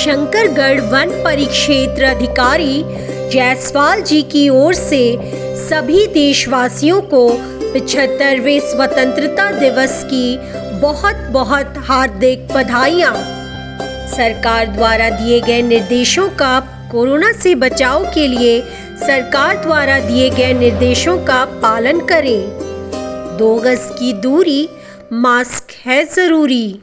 Shankargarh one परिक्षेत्र अधिकारी जायसवाल जी की ओर से सभी देशवासियों को पिछहत्तरवें स्वतंत्रता दिवस की बहुत बहुत हार्दिक बधाइयाँ। सरकार द्वारा दिए गए निर्देशों का कोरोना से बचाव के लिए सरकार द्वारा दिए गए निर्देशों का पालन करें। दो गज की दूरी, मास्क है ज़रूरी।